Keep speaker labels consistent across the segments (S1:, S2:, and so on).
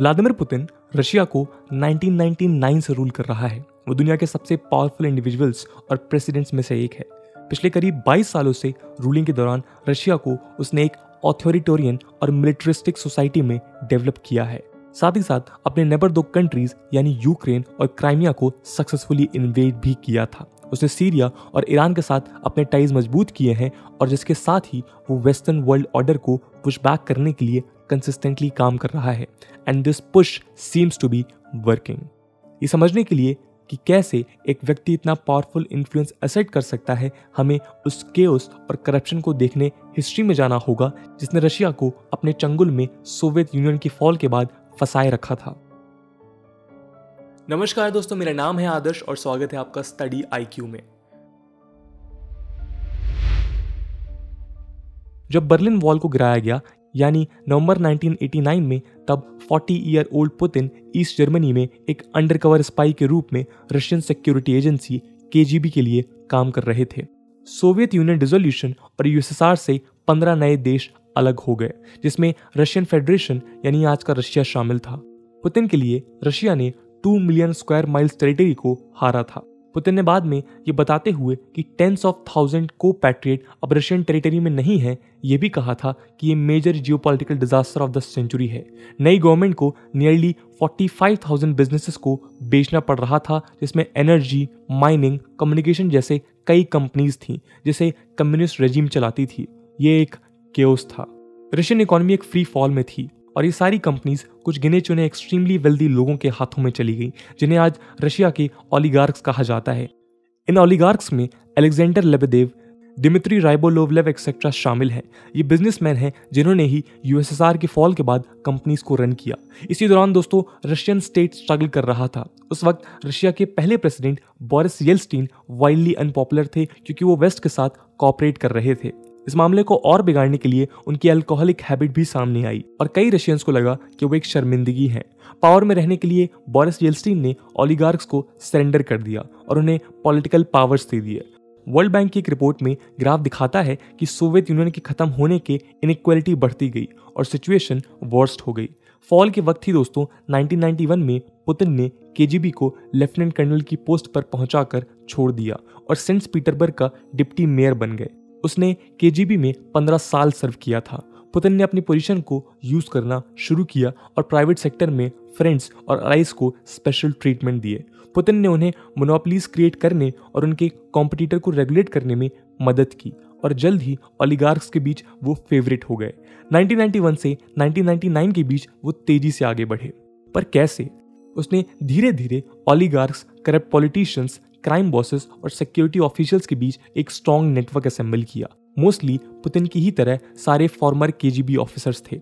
S1: Vladimir Putin Russia को 1999 से rule कर रहा है। वो दुनिया के सबसे पावरफुल इंडिविजुअल्स और प्रेसिडेंट्स में से एक है। पिछले करीब 22 सालों से रूलिंग के दौरान रशिया को उसने एक ऑथोरिटोरियन और मिलिट्रिस्टिक सोसाइटी में डेवलप किया है। साथ ही साथ अपने नेबर दो कंट्रीज़ यानी यूक्रेन और क्राइमिया को सक्सेसफुली इन्वेड भी किया था। उसने सीरिया और ईरान के साथ अपने टाइज मज़बूत किए हैं और जिसके साथ ही वो वेस्टर्न वर्ल्ड ऑर्डर को पुश बैक करने के लिए कंसिस्टेंटली काम कर रहा है and this push seems to be working ये समझने के लिए कि कैसे एक व्यक्ति इतना पावरफुल इन्फ्लुएंस असेट कर सकता है, हमें उस केओस और करप्शन को देखने हिस्ट्री में जाना होगा, जिसने रशिया को अपने चंगुल में सोवियत यूनियन की फॉल के बाद फंसाए रखा था। नमस्कार दोस्तों, मेरा नाम है आदर्श और स्वागत है आपका स्टडी आईक्यू में। जब बर्लिन वॉल को गिराया गया यानी नवंबर 1989 में तब 40 year old Putin East Germany में एक अंडरकवर स्पाई के रूप में रशियन सिक्योरिटी एजेंसी के के लिए काम कर रहे थे। सोवियत यूनियन डिजोल्यूशन और यूएसएसआर से 15 नए देश अलग हो गए, जिसमें रशियन फेडरेशन यानी आज का रशिया शामिल था। पुतिन के लिए रशिया ने two million square miles territory को हारा था। पुतिन ने बाद में ये बताते हुए कि टेंस ऑफ़ थाउज़ेंड को पैट्रिएट अब रशियन टेरिटरी में नहीं है ये भी कहा था कि ये major geopolitical disaster of the century है। नई गवर्नमेंट को नियरली 45,000 बिजनेसेस को बेचना पड़ रहा था जिसमें एनर्जी माइनिंग कम्युनिकेशन जैसे कई कंपनीज़ थी जिसे कम्युनिस्ट रेजिम चलाती थी। ये एक केओस था। रशियन इकोनॉमी एक फ्री फॉल में थी। और ये सारी कंपनीज़ कुछ गिने चुने एक्सट्रीमली वेल्दी लोगों के हाथों में चली गई, जिन्हें आज रशिया के ओलिगार्क्स कहा जाता है। इन ओलिगार्क्स में Alexander Lebedev Dmitry Rybolovlev etcetera शामिल हैं। ये बिजनेसमैन हैं जिन्होंने ही यूएसएसआर के फॉल के बाद कंपनीज़ को रन किया। इसी दौरान दोस्तों रशियन स्टेट स्ट्रगल कर रहा था। उस वक्त रशिया के पहले president Boris Yeltsin wildly unpopular थे, क्योंकि वो वेस्ट के साथ कॉपरेट कर रहे थे। इस मामले को और बिगाड़ने के लिए उनकी अल्कोहलिक हैबिट भी सामने आई और कई रशियंस को लगा कि वो एक शर्मिंदगी है। पावर में रहने के लिए बोरिस येल्स्टीन ने ओलिगार्क्स को सरेंडर कर दिया और उन्हें पॉलिटिकल पावर्स दे दिए। वर्ल्ड बैंक की एक रिपोर्ट में ग्राफ दिखाता है कि सोवियत यूनियन के खत्म होने के इनक्वालिटी बढ़ती गई और सिचुएशन वर्स्ट हो गई। फॉल के वक्त ही दोस्तों 1991 में पुतिन ने केजीबी को लेफ्टिनेंट कर्नल की पोस्ट पर पहुंचाकर छोड़ दिया और सेंट पीटरबर्ग का डिप्टी मेयर बन गए। उसने के में पंद्रह साल सर्व किया था। पुतिन ने अपनी पोजीशन को यूज़ करना शुरू किया और प्राइवेट सेक्टर में फ्रेंड्स और अलाइज को स्पेशल ट्रीटमेंट दिए। पुतिन ने उन्हें मोनोपलीज क्रिएट करने और उनके कॉम्पिटिटर को रेगुलेट करने में मदद की और जल्द ही ओलिगार्क्स के बीच वो फेवरेट हो गए। 1991 से 1999 के बीच वो तेज़ी से आगे बढ़े। पर कैसे? उसने धीरे धीरे oligarchs corrupt politicians crime bosses और सिक्योरिटी ऑफिशियल्स के बीच एक स्ट्रॉन्ग नेटवर्क असेंबल किया। मोस्टली पुतिन की ही तरह सारे फॉर्मर के ऑफिसर्स थे।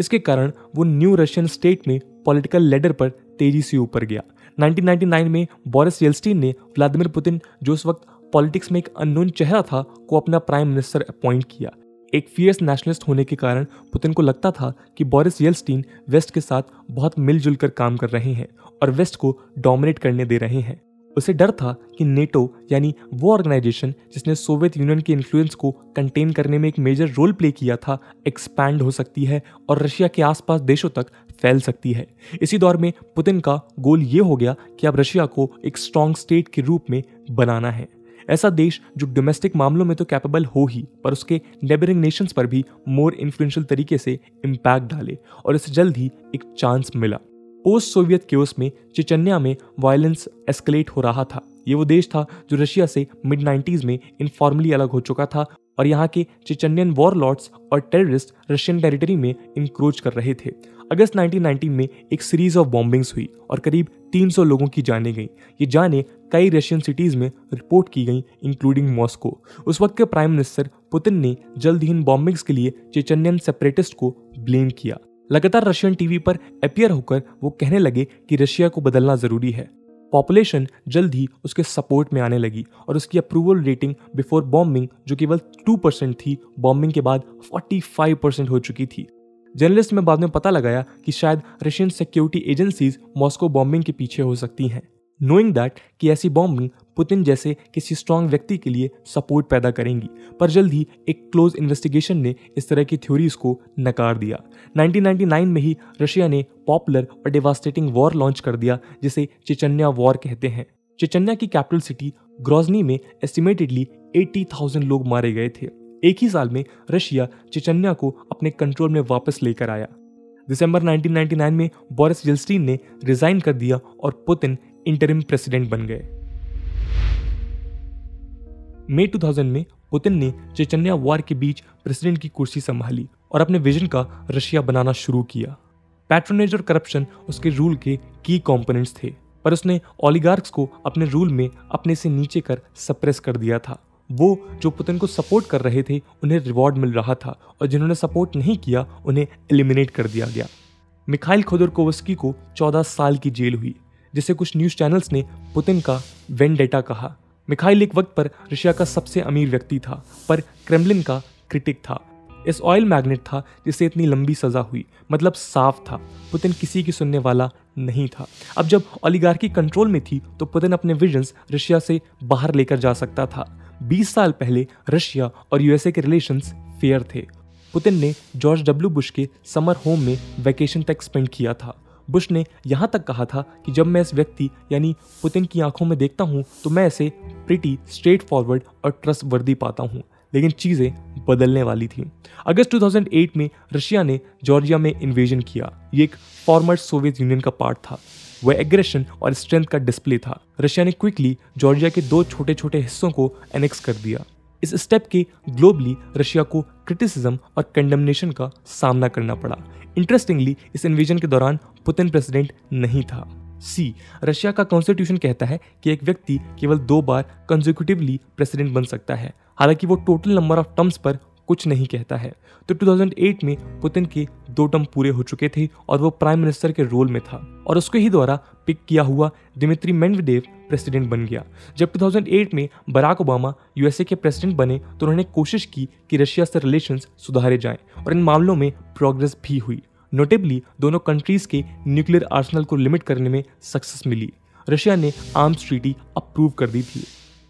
S1: इसके कारण वो न्यू रशियन स्टेट में पॉलिटिकल लेडर पर तेज़ी से ऊपर गया। 1999 में बोरिस येल्स्टीन ने व्लादिमिर पुतिन जो उस वक्त पॉलिटिक्स में एक अननोन चेहरा था, को अपना प्राइम मिनिस्टर अपॉइंट किया। एक फियर्स नेशनलिस्ट होने के कारण पुतिन को लगता था कि बोरिस येल्स्टीन वेस्ट के साथ बहुत मिलजुल कर काम कर रहे हैं और वेस्ट को डोमिनेट करने दे रहे हैं। उसे डर था कि नेटो, यानी वो ऑर्गेनाइजेशन जिसने सोवियत यूनियन के इन्फ्लुएंस को कंटेन करने में एक मेजर रोल प्ले किया था एक्सपैंड हो सकती है और रशिया के आसपास देशों तक फैल सकती है। इसी दौर में पुतिन का गोल ये हो गया कि अब रशिया को एक स्ट्रॉन्ग स्टेट के रूप में बनाना है। ऐसा देश जो डोमेस्टिक मामलों में तो कैपेबल हो ही, पर उसके नेबरिंग नेशंस पर भी मोर इन्फ्लुएंशियल तरीके से इम्पैक्ट डाले और इसे जल्द ही एक चांस मिला। पोस्ट सोवियत केओस में, चिचन्या में वायलेंस एस्केलेट हो रहा था। ये वो देश था जो रशिया से मिड नाइन्टीज में इनफॉर्मली अलग हो चुका था और यहाँ के चिचन्यन वॉर लॉर्ड्स और टेररिस्ट रशियन टेरिटरी में इंक्रोच कर रहे थे। अगस्त 1919 में एक सीरीज़ ऑफ़ बॉम्बिंग्स हुई और करीब 300 लोगों की जाने गई। ये जाने कई रशियन सिटीज़ में रिपोर्ट की गई इंक्लूडिंग मॉस्को उस वक्त के प्राइम मिनिस्टर पुतिन ने जल्द ही इन बॉम्बिंग्स के लिए चेचन्यन सेपरेटिस्ट को ब्लेम किया। लगातार रशियन टीवी पर अपियर होकर वो कहने लगे कि रशिया को बदलना ज़रूरी है। पॉपुलेशन जल्द ही उसके सपोर्ट में आने लगी और उसकी अप्रूवल रेटिंग बिफोर बॉम्बिंग जो केवल टू परसेंट थी बॉम्बिंग के बाद फोर्टी फाइव परसेंट हो चुकी थी। जर्नलिस्ट में बाद में पता लगाया कि शायद Russian security agencies Moscow bombing के पीछे हो सकती हैं। नोइंग दैट कि ऐसी बॉम्बिंग पुतिन जैसे किसी स्ट्रांग व्यक्ति के लिए सपोर्ट पैदा करेंगी। पर जल्द ही एक क्लोज इन्वेस्टिगेशन ने इस तरह की थ्योरीज को नकार दिया। 1999 में ही रशिया ने पॉपुलर और डिवास्टेटिंग वॉर लॉन्च कर दिया जिसे चिचन्या वॉर कहते हैं। चिचन्या की कैपिटल सिटी ग्रोजनी में एस्टिमेटेडली 80,000 लोग मारे गए थे। एक ही साल में रशिया चिचन्या को अपने कंट्रोल में वापस लेकर आया। दिसंबर 1999 में बोरिस जेल्स्टीन ने रिजाइन कर दिया और पुतिन इंटरिम प्रेसिडेंट बन गए। मई 2000 में पुतिन ने चेचन्या वार के बीच प्रेसिडेंट की कुर्सी संभाली और अपने विजन का रशिया बनाना शुरू किया। पैट्रोनेज और करप्शन उसके रूल के की कंपोनेंट्स थे, पर उसने ओलिगार्क्स को अपने रूल में अपने से नीचे कर सप्रेस कर दिया था। वो जो पुतिन को सपोर्ट कर रहे थे, उन्हें रिवॉर्ड मिल रहा था और जिन्होंने सपोर्ट नहीं किया, उन्हें एलिमिनेट कर दिया गया। मिखाइल खोदरकोवस्की को 14 साल की जेल हुई। जिसे कुछ न्यूज़ चैनल्स ने पुतिन का वेंडेटा कहा। मिखाइल एक वक्त पर रशिया का सबसे अमीर व्यक्ति था, पर क्रेमलिन का क्रिटिक था। इस ऑयल मैग्नेट था जिसे इतनी लंबी सजा हुई मतलब साफ़ था। पुतिन किसी की सुनने वाला नहीं था। अब जब ओलिगार्की कंट्रोल में थी तो पुतिन अपने विजन्स रशिया से बाहर लेकर जा सकता था। 20 साल पहले रशिया और यूएसए के रिलेशंस फेयर थे। पुतिन ने जॉर्ज डब्ल्यू बुश के समर होम में वैकेशन तक स्पेंड किया था। बुश ने यहाँ तक कहा था कि जब मैं इस व्यक्ति, यानी पुतिन की आँखों में देखता हूँ तो मैं इसे प्रिटी स्ट्रेट फॉरवर्ड और ट्रस्ट वर्दी पाता हूँ। लेकिन चीज़ें बदलने वाली थी। अगस्त 2008 में रशिया ने जॉर्जिया में इन्वेजन किया। ये एक फॉर्मर सोवियत यूनियन का पार्ट था। वह एग्रेशन और स्ट्रेंथ का डिस्प्ले था। रशिया ने क्विकली जॉर्जिया के दो छोटे छोटे हिस्सों को एनेक्स कर दिया। इस स्टेप के ग्लोबली रशिया को क्रिटिसिज्म और कंडेमनेशन का सामना करना पड़ा। इंटरेस्टिंगली इस इन्वेजन के दौरान पुतिन प्रेसिडेंट नहीं था। सी रशिया का कॉन्स्टिट्यूशन कहता है कि एक व्यक्ति केवल दो बार कंजिक्यूटिवली प्रेसिडेंट बन सकता है। हालाँकि वो टोटल नंबर ऑफ़ टर्म्स पर कुछ नहीं कहता है। तो 2008 में पुतिन के दो टर्म पूरे हो चुके थे और वो प्राइम मिनिस्टर के रोल में था। और उसके ही द्वारा पिक किया हुआ दिमित्री मेनवेदेव प्रेसिडेंट बन गया। जब 2008 में बराक ओबामा यूएसए के प्रेसिडेंट बने तो उन्होंने कोशिश की कि रशिया से रिलेशंस सुधारे जाएँ और इन मामलों में प्रोग्रेस भी हुई। नोटेबली दोनों कंट्रीज़ के न्यूक्लियर आर्सनल को लिमिट करने में सक्सेस मिली। रशिया ने आर्म्स ट्रीटी अप्रूव कर दी थी।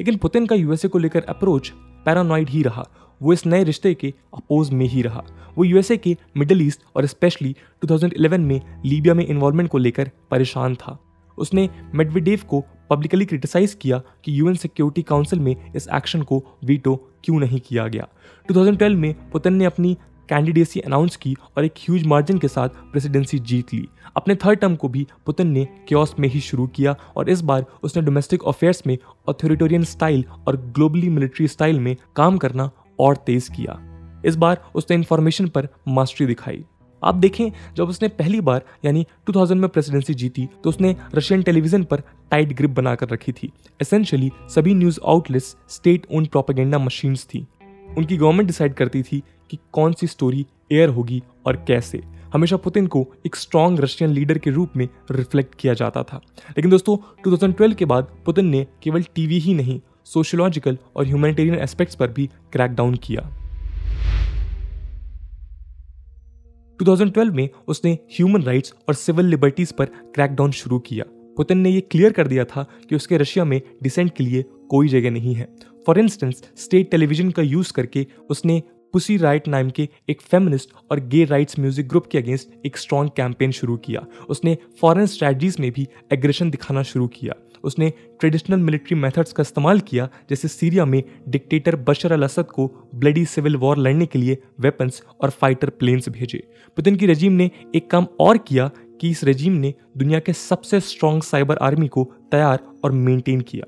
S1: लेकिन पुतिन का यूएसए को लेकर अप्रोच पैरानॉइड ही रहा वो इस नए रिश्ते के अपोज में ही रहा। वो यूएसए के मिडल ईस्ट और स्पेशली 2011 में लीबिया में इन्वॉल्वमेंट को लेकर परेशान था। उसने मेडविडेव को पब्लिकली क्रिटिसाइज किया कि यूएन सिक्योरिटी काउंसिल में इस एक्शन को वीटो क्यों नहीं किया गया। 2012 में पुतिन ने अपनी कैंडिडेसी अनाउंस की और एक ह्यूज मार्जिन के साथ प्रेसिडेंसी जीत ली। अपने थर्ड टर्म को भी पुतिन ने क्योस में ही शुरू किया और इस बार उसने डोमेस्टिक अफेयर्स में ऑथोरिटोरियन स्टाइल और ग्लोबली मिलिट्री स्टाइल में काम करना और तेज किया। इस बार उसने इंफॉर्मेशन पर मास्टरी दिखाई। आप देखें, जब उसने पहली बार, यानी 2000 में प्रेसिडेंसी जीती तो उसने रशियन टेलीविज़न पर टाइट ग्रिप बनाकर रखी थी। एसेंशियली सभी news outlets state own propaganda machines थी। उनकी गवर्नमेंट डिसाइड करती थी कि कौन सी स्टोरी एयर होगी और कैसे। हमेशा पुतिन को एक स्ट्रॉन्ग रशियन लीडर के रूप में रिफ्लेक्ट किया जाता था। लेकिन दोस्तों 2012 के बाद पुतिन ने केवल टीवी ही नहीं सोशोलॉजिकल और ह्यूमैनिटेरियन एस्पेक्ट्स पर भी क्रैकडाउन किया। 2012 में उसने ह्यूमन राइट्स और सिविल लिबर्टीज पर क्रैकडाउन शुरू किया। पुतिन ने यह क्लियर कर दिया था कि उसके रशिया में डिसेंट के लिए कोई जगह नहीं है। फॉर इंस्टेंस स्टेट टेलीविज़न का यूज़ करके उसने पुसी राइट नाम के एक फेमिनिस्ट और गे राइट्स म्यूज़िक ग्रुप के अगेंस्ट एक स्ट्रॉन्ग कैंपेन शुरू किया। उसने फॉरेन स्ट्रेटजीज में भी एग्रेशन दिखाना शुरू किया। उसने ट्रेडिशनल मिलिट्री मेथड्स का इस्तेमाल किया, जैसे सीरिया में डिक्टेटर बशर अल असद को ब्लडी सिविल वॉर लड़ने के लिए वेपन्स और फाइटर प्लेन्स भेजे। पुतिन की रजीम ने एक काम और किया कि इस रजीम ने दुनिया के सबसे स्ट्रॉन्ग साइबर आर्मी को तैयार और मेंटेन किया।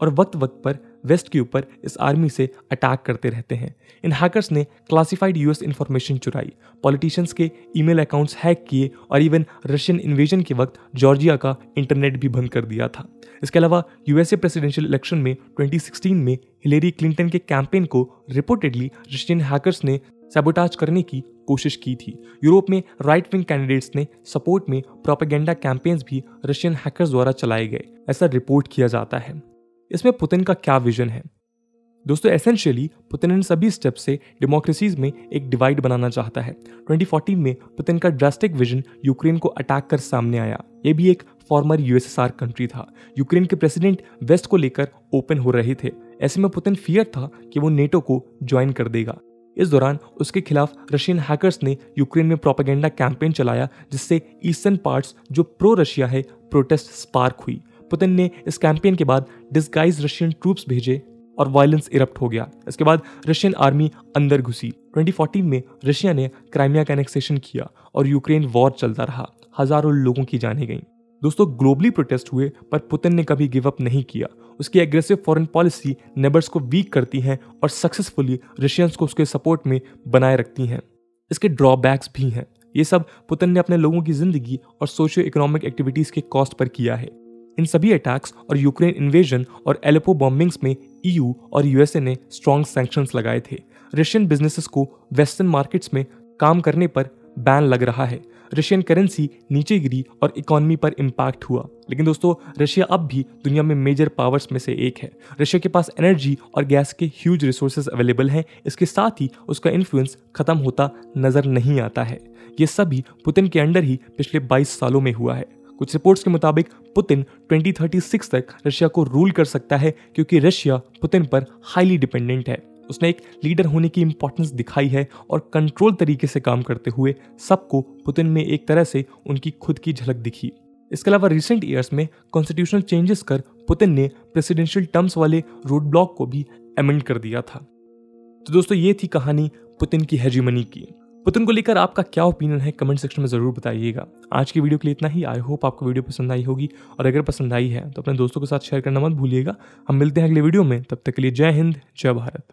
S1: और वक्त वक्त पर वेस्ट के ऊपर इस आर्मी से अटैक करते रहते हैं। इन हैकर्स ने क्लासिफाइड यूएस इंफॉर्मेशन चुराई पॉलिटिशियंस के ईमेल अकाउंट्स हैक किए और इवन रशियन इन्वेजन के वक्त जॉर्जिया का इंटरनेट भी बंद कर दिया था। इसके अलावा यूएसए प्रेसिडेंशियल इलेक्शन में 2016 में हिलेरी क्लिंटन के कैंपेन को रिपोर्टेडली रशियन हैकर्स ने सेबोटाज करने की कोशिश की थी। यूरोप में राइट विंग कैंडिडेट्स ने सपोर्ट में प्रोपेगेंडा कैंपेन्स भी रशियन हैकर्स द्वारा चलाए गए, ऐसा रिपोर्ट किया जाता है। इसमें पुतिन का क्या विजन है? दोस्तों एसेंशियली पुतिन इन सभी स्टेप से डेमोक्रेसीज में एक डिवाइड बनाना चाहता है। 2014 में पुतिन का ड्रास्टिक विजन यूक्रेन को अटैक कर सामने आया। ये भी एक फॉर्मर यूएसएसआर कंट्री था। यूक्रेन के प्रेसिडेंट वेस्ट को लेकर ओपन हो रहे थे। ऐसे में पुतिन फियर था कि वो नेटो को ज्वाइन कर देगा। इस दौरान उसके खिलाफ रशियन हैकर्स ने यूक्रेन में प्रोपागेंडा कैंपेन चलाया, जिससे ईस्टर्न पार्ट्स जो प्रो रशिया है प्रोटेस्ट स्पार्क हुई। पुतिन ने इस कैंपेन के बाद डिस्गाइज रशियन ट्रूप्स भेजे और वायलेंस इरप्ट हो गया। इसके बाद रशियन आर्मी अंदर घुसी। 2014 में रशिया ने क्राइमिया का एनेक्सेशन किया और यूक्रेन वॉर चलता रहा। हज़ारों लोगों की जाने गई। दोस्तों ग्लोबली प्रोटेस्ट हुए, पर पुतिन ने कभी गिव अप नहीं किया। उसकी एग्रेसिव फॉरेन पॉलिसी नेबर्स को वीक करती हैं और सक्सेसफुली रशियंस को उसके सपोर्ट में बनाए रखती हैं। इसके ड्रॉबैक्स भी हैं। ये सब पुतिन ने अपने लोगों की ज़िंदगी और सोशियो इकोनॉमिक एक्टिविटीज़ के कॉस्ट पर किया है। इन सभी अटैक्स और यूक्रेन इन्वेजन और एलेपो बॉम्बिंग्स में ईयू और यूएसए ने स्ट्रॉन्ग सैंक्शंस लगाए थे। रशियन बिजनेसेस को वेस्टर्न मार्केट्स में काम करने पर बैन लग रहा है। रशियन करेंसी नीचे गिरी और इकोनॉमी पर इम्पैक्ट हुआ। लेकिन दोस्तों रशिया अब भी दुनिया में मेजर पावर्स में से एक है। रशिया के पास एनर्जी और गैस के ह्यूज रिसोर्सेज अवेलेबल हैं। इसके साथ ही उसका इन्फ्लुएंस खत्म होता नज़र नहीं आता है। ये सभी पुतिन के अंडर ही पिछले 22 सालों में हुआ है। कुछ रिपोर्ट्स के मुताबिक, पुतिन 2036 तक रशिया को रूल कर सकता है क्योंकि रशिया पुतिन पर हाईली डिपेंडेंट है। उसने एक लीडर होने की इंपॉर्टेंस दिखाई है और कंट्रोल तरीके से काम करते हुए सबको पुतिन में एक तरह से उनकी खुद की झलक दिखी। इसके अलावा रिसेंट ईयर्स में कॉन्स्टिट्यूशनल चेंजेस कर पुतिन ने प्रेसिडेंशियल टर्म्स वाले रोड ब्लॉक को भी अमेंड कर दिया था। तो दोस्तों, ये थी कहानी पुतिन की हेजीमनी की। पुतिन को लेकर आपका क्या ओपिनियन है कमेंट सेक्शन में ज़रूर बताइएगा। आज की वीडियो के लिए इतना ही। आई होप आपको वीडियो पसंद आई होगी। और अगर पसंद आई है तो अपने दोस्तों के साथ शेयर करना मत भूलिएगा। हम मिलते हैं अगले वीडियो में। तब तक के लिए जय हिंद, जय भारत।